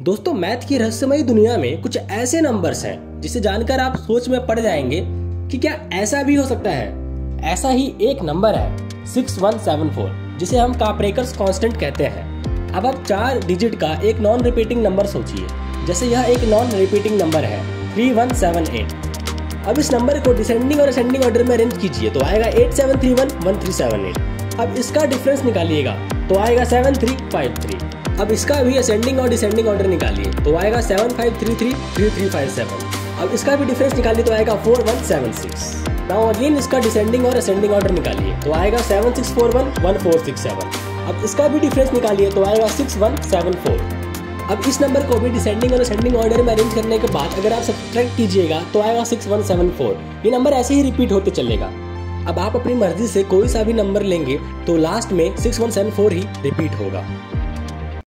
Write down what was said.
दोस्तों, मैथ की रहस्यमयी दुनिया में कुछ ऐसे नंबर्स हैं, जिसे जानकर आप सोच में पड़ जाएँगे कि क्या ऐसा भी हो सकता है। ऐसा ही एक नंबर है सिक्स वन सेवन फोर जिसे हम काप्रेकर्स कांस्टेंट कहते हैं। अब आप चार डिजिट का एक नॉन रिपीटिंग नंबर सोचिए। जैसे यह एक नॉन रिपीटिंग नंबर है थ्री वन सेवन एट अब इस नंबर को डिसेंडिंग और असेंडिंग ऑर्डर में अरेंज कीजिए तो आएगा eight seven three one one three seven eight अब इसका डिफरेंस निकालिएगा तो आएगा सेवन थ्री फाइव थ्री अब इसका भी असेंडिंग और डिसेंडिंग ऑर्डर निकालिए तो आएगा seven five three three three three five seven अब इसका भी डिफरेंस निकालिए तो आएगा four one seven six now again इसका डिसेंडिंग और असेंडिंग ऑर्डर निकालिए तो आएगा seven six four one one four six seven अब इसका भी डिफरेंस निकालिए तो आएगा सिक्स वन सेवन फोर अब इस नंबर को भी डिसेंडिंग और असेंडिंग ऑर्डर में अरेंज करने के बाद अगर आप सब्ट्रैक्ट कीजिएगा तो आएगा सिक्स वन सेवन फोर ये नंबर ऐसे ही रिपीट होते चलेगा। अब आप अपनी मर्ज़ी से कोई सा भी नंबर लेंगे तो लास्ट में सिक्स वन सेवन फोर ही रिपीट होगा।